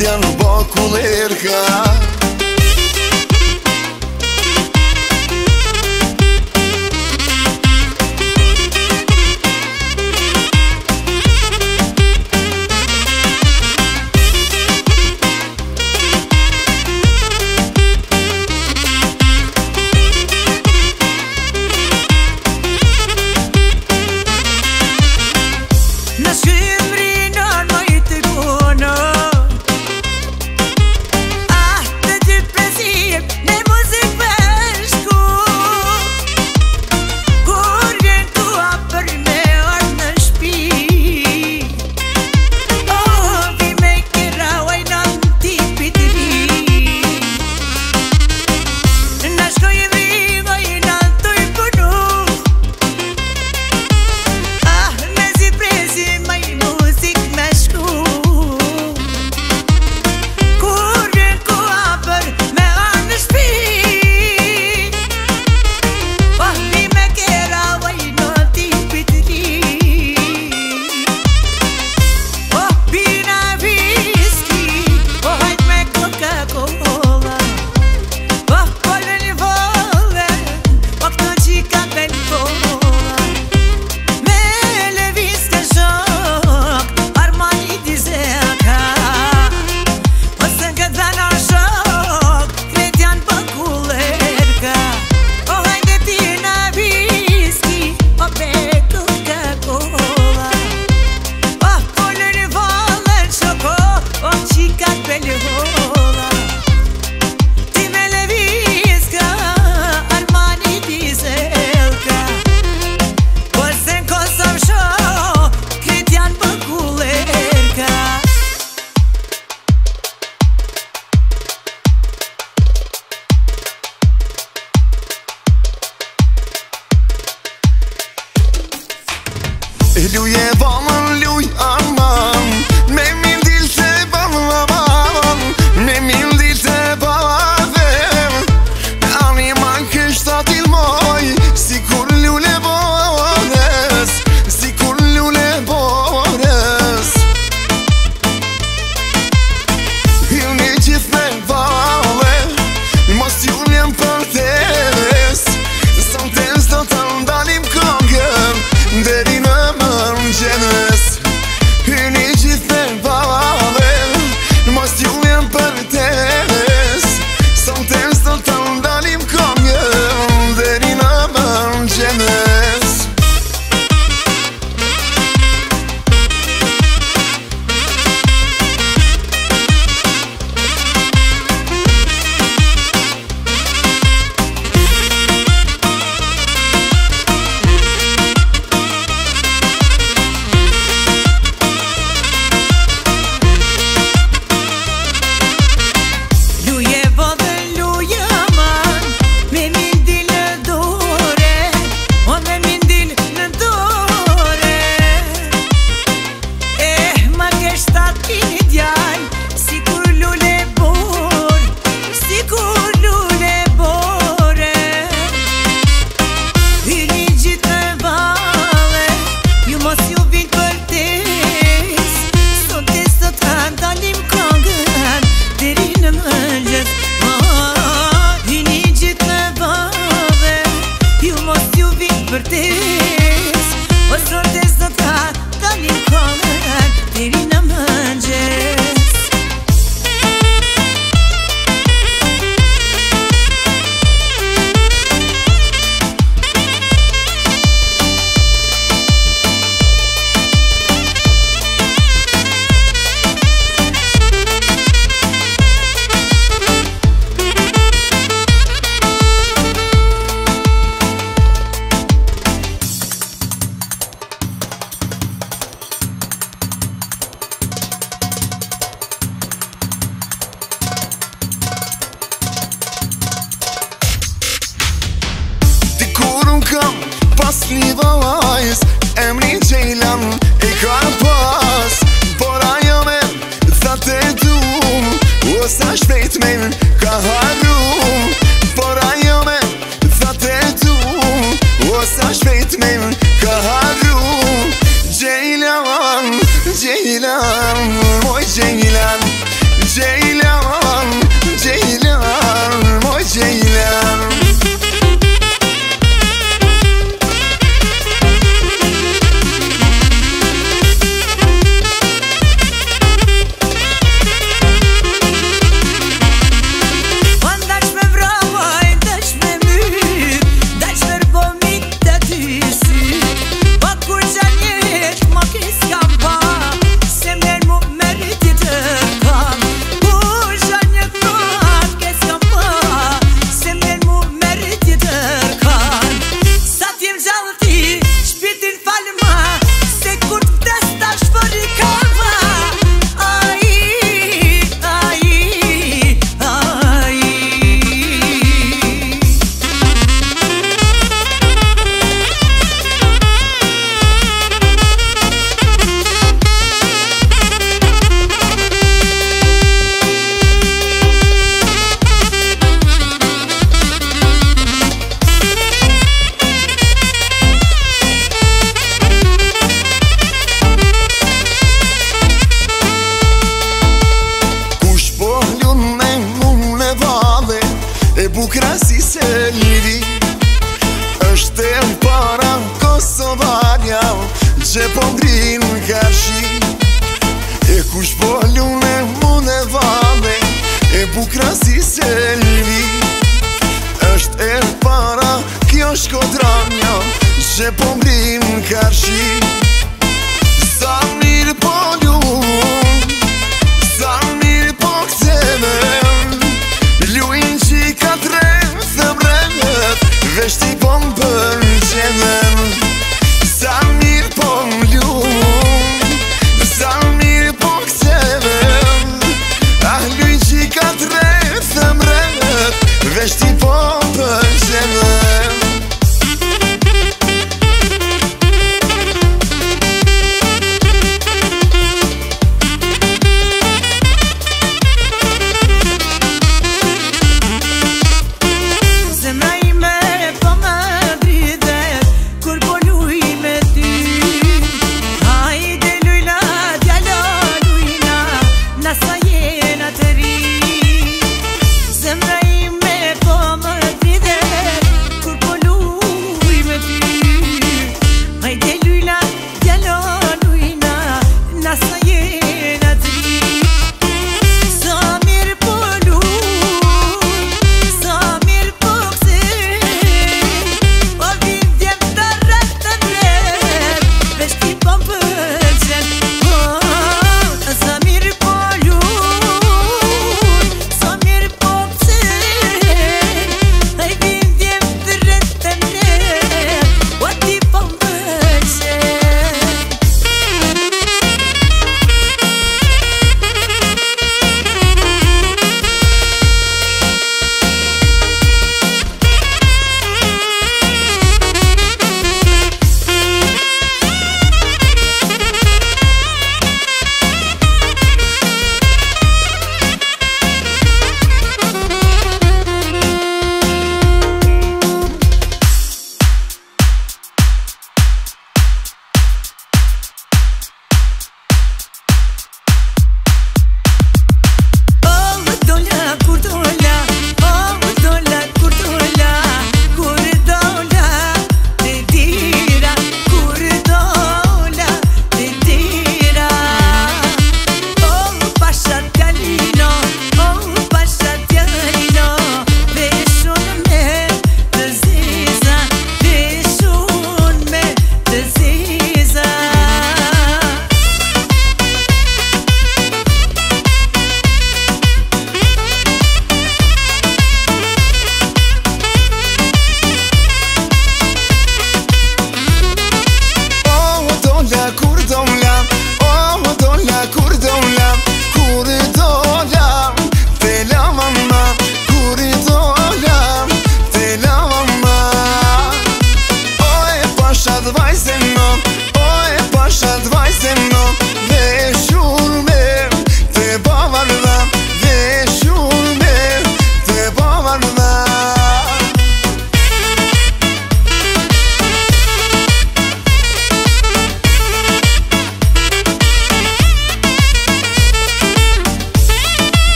Ja në boku lërka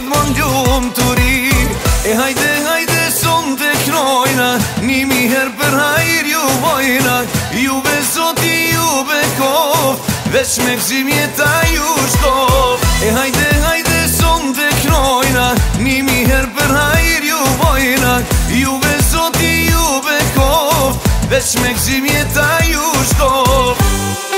gjithë më në të ri E hajde, hajde, son të knojna Nimi her për hajr ju vojna Ju be zoti, ju be kof Vesh me këzim jeta ju shtof E hajde, hajde, son të knojna Nimi her për hajr ju vojna Ju be zoti, ju be kof Vesh me këzim jeta ju shtof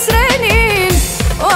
srenin o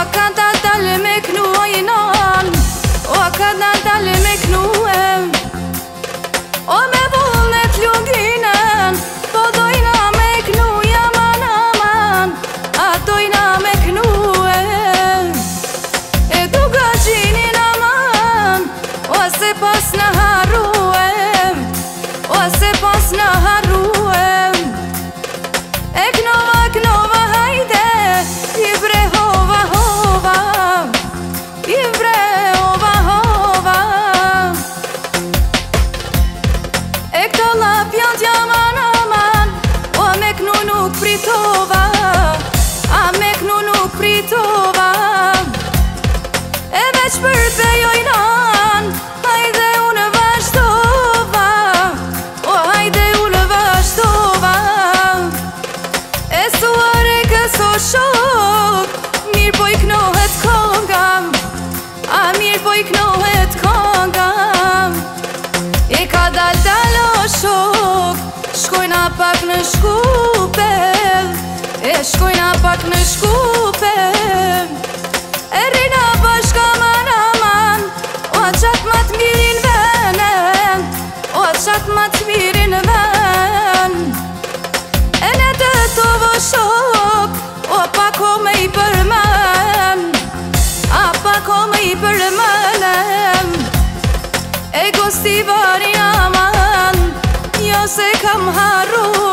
si bërë jaman Jo se kam harru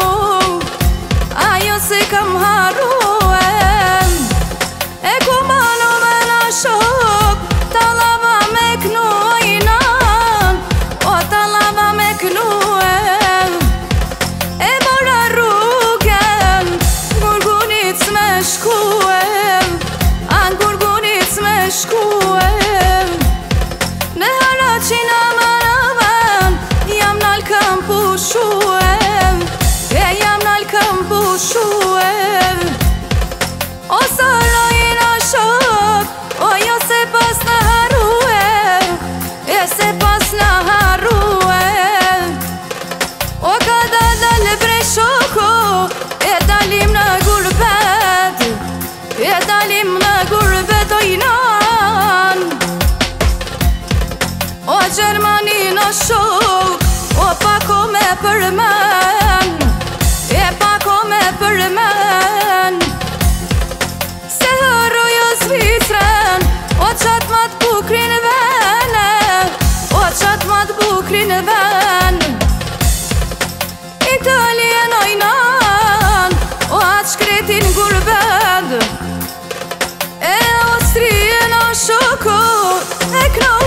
shok O pako me përmen E pako me përmen Se hëru jo zvitren O qatë ma të bukrin vene O qatë ma të bukrin ven I të lijen ojnan O atë shkretin gurbend E o strien o shoku E kno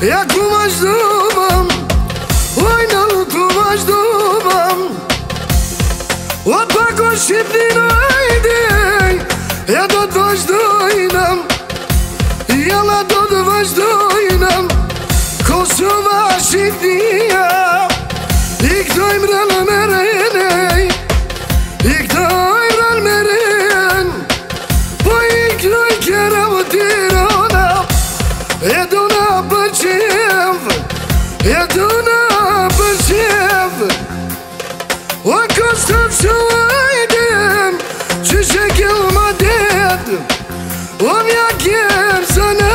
Ja ku vazhdojnë, oj nalu ku vazhdojnë Odë pak o shqiptinu ajdej, ja do të vazhdojnë Ja la do të vazhdojnë, Kosovë a shqiptinja I këtoj mre në merë Në stëpë që u ajdejëm Që që këllë më dëndë U mja kërë së në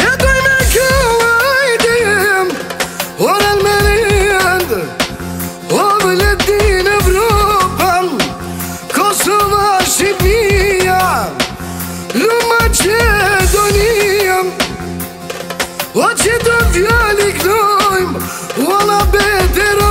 E dojmë e këllë u ajdejëm U nërmërëjëndë O vëllet din Evropëm Kosovë është i pija Lume që të nijëm O që të vjallik nëjmë U ala peteron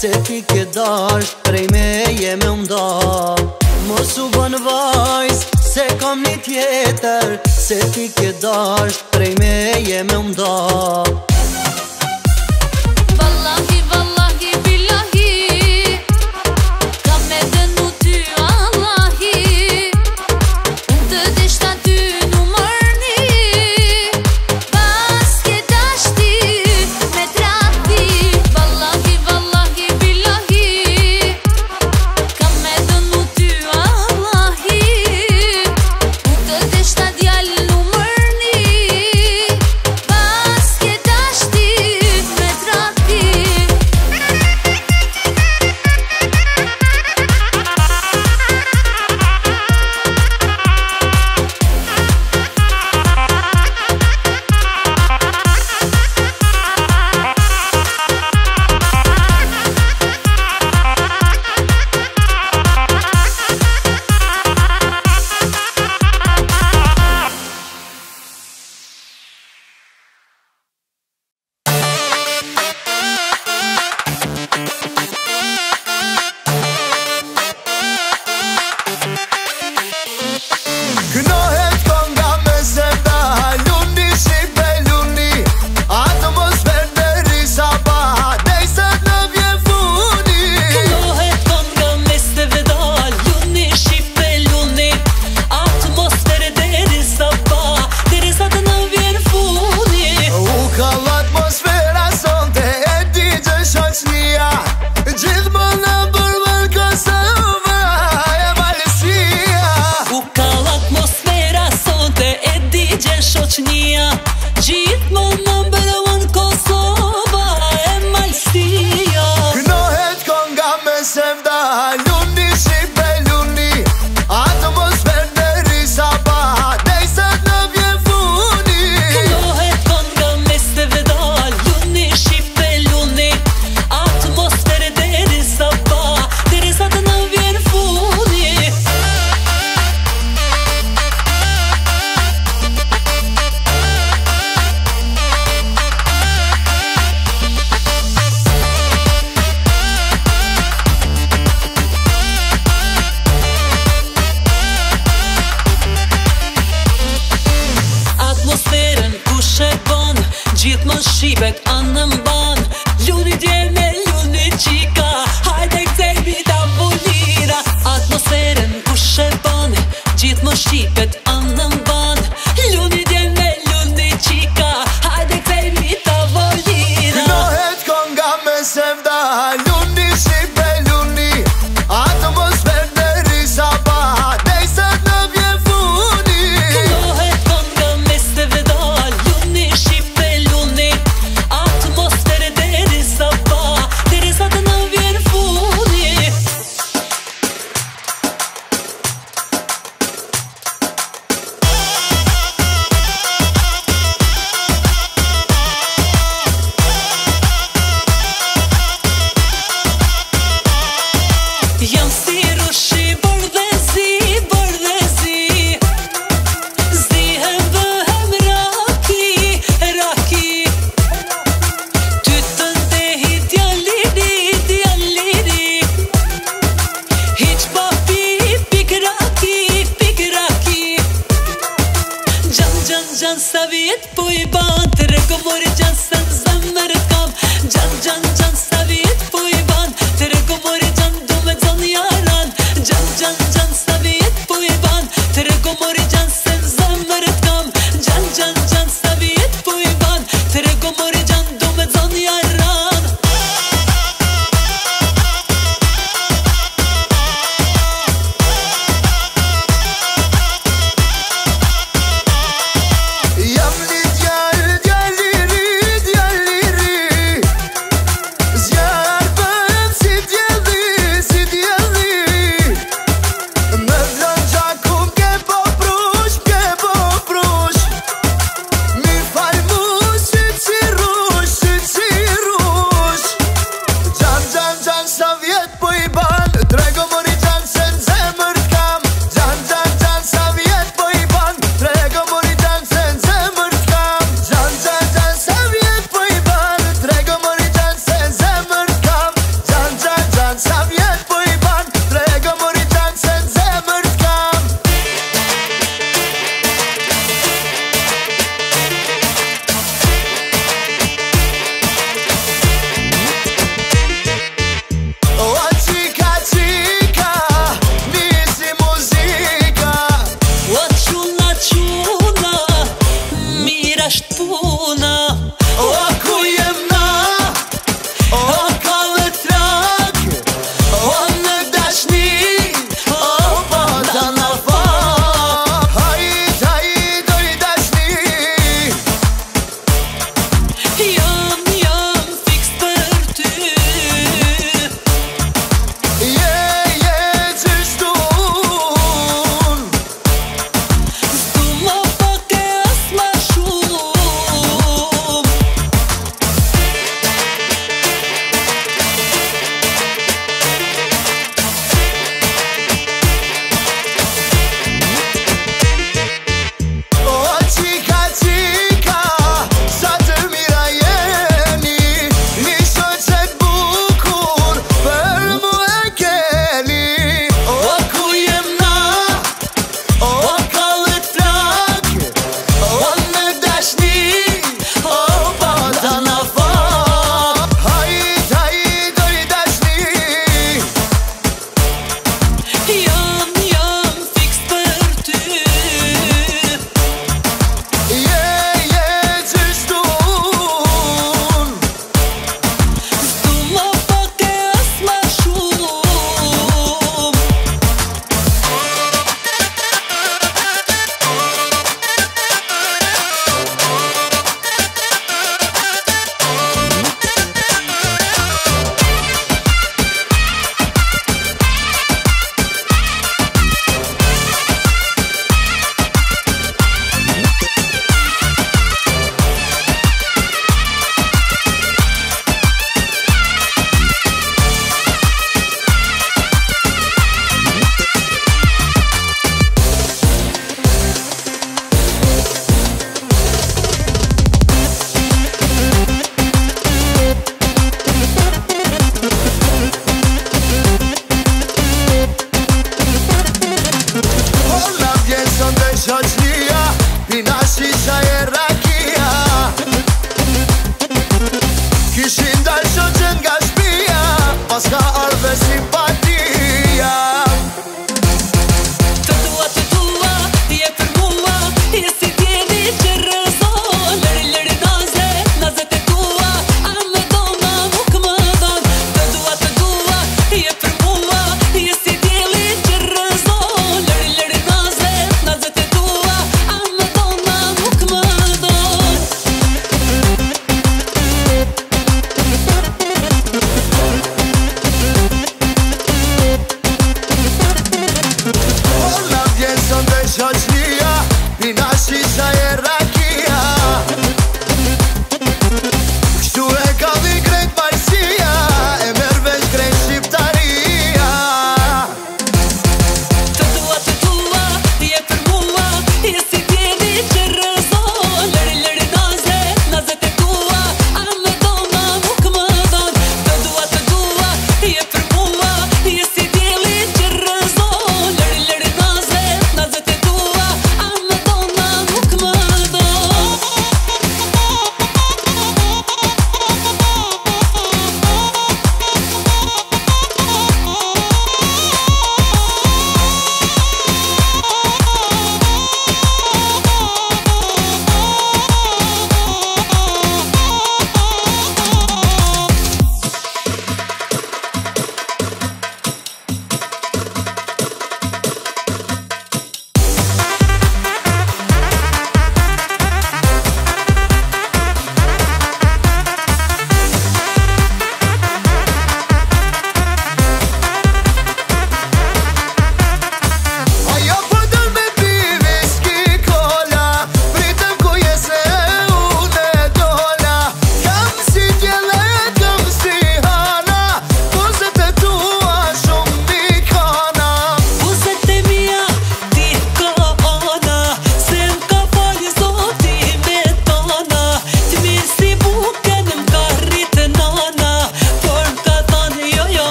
Se ti ke dash prej me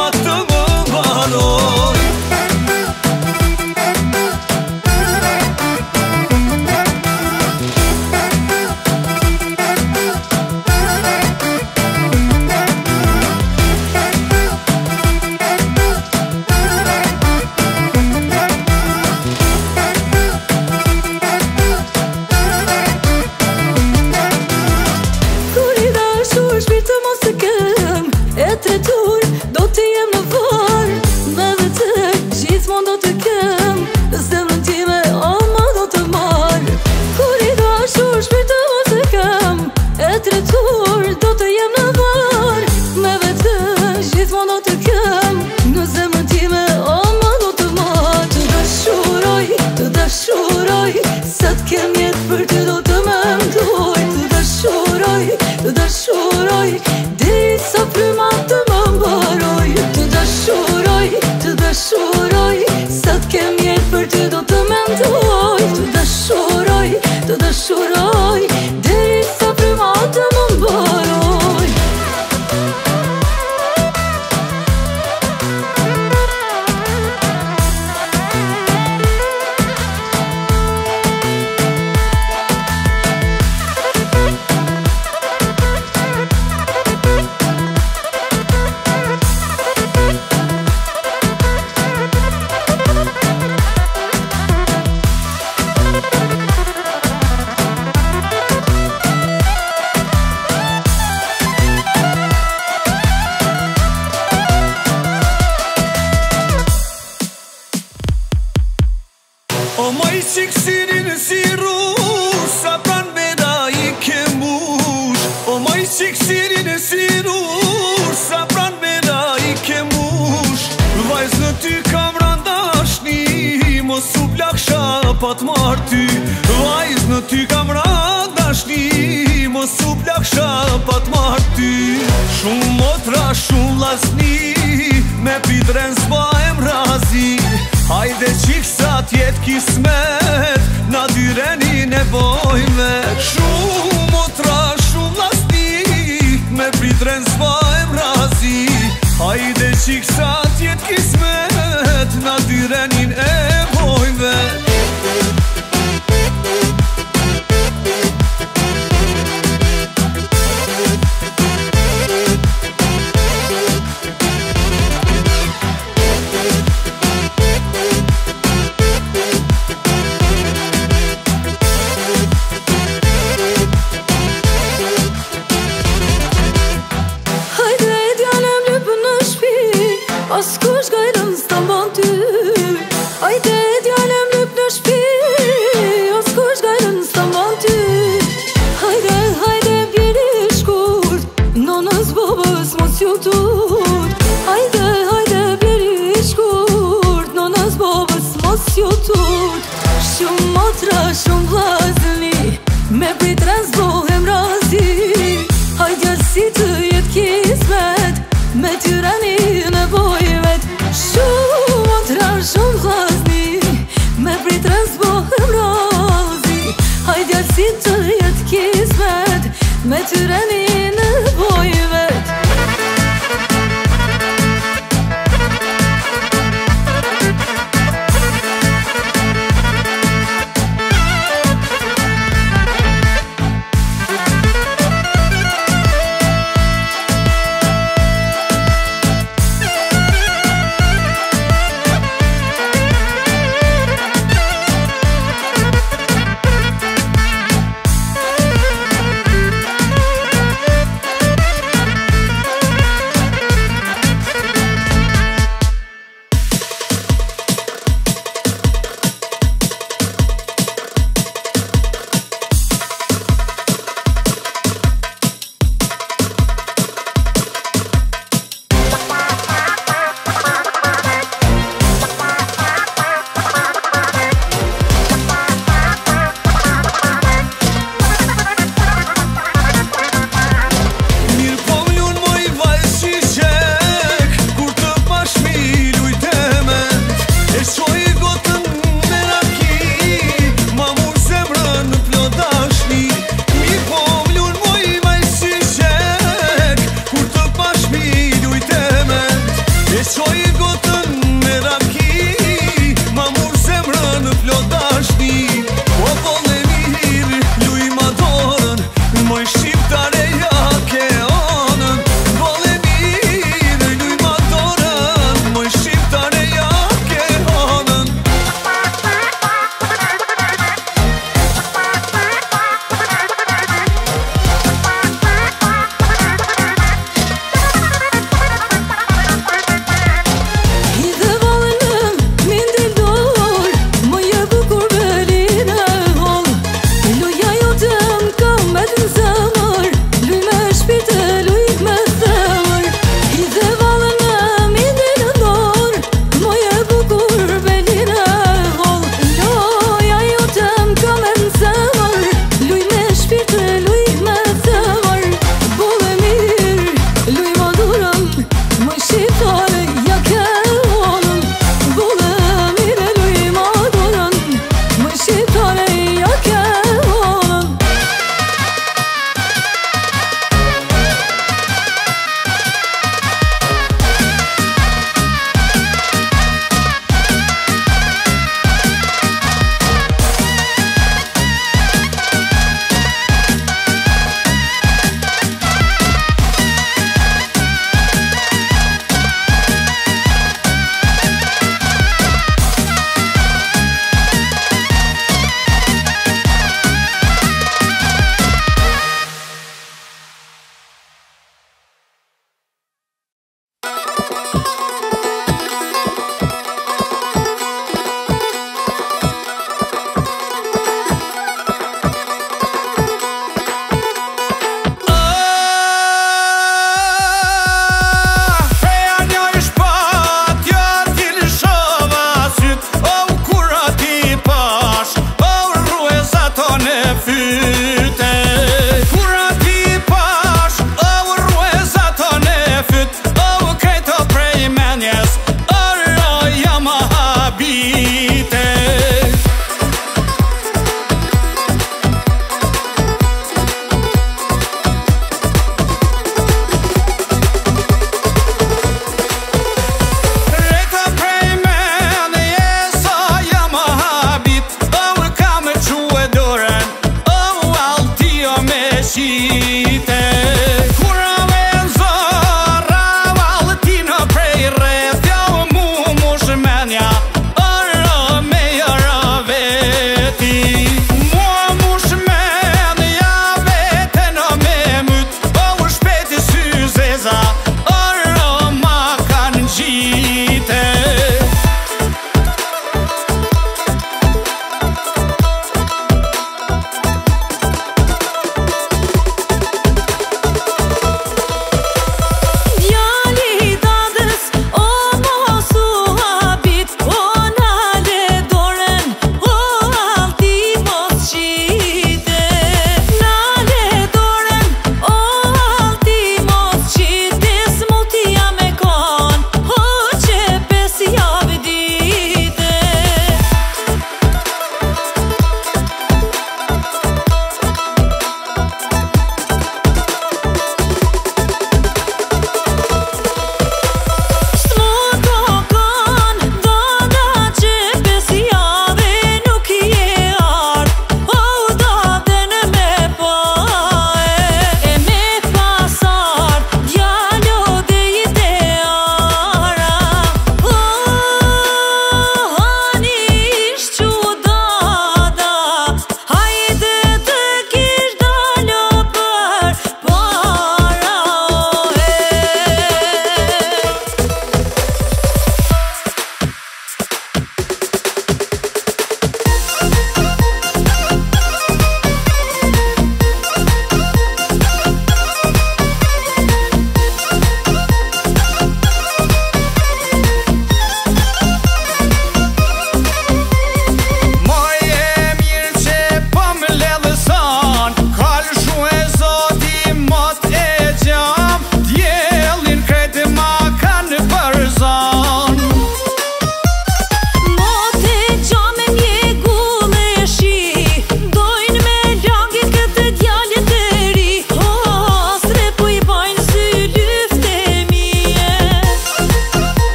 Anlatamadım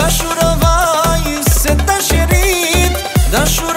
داشورا وای سه تا شرید داشورا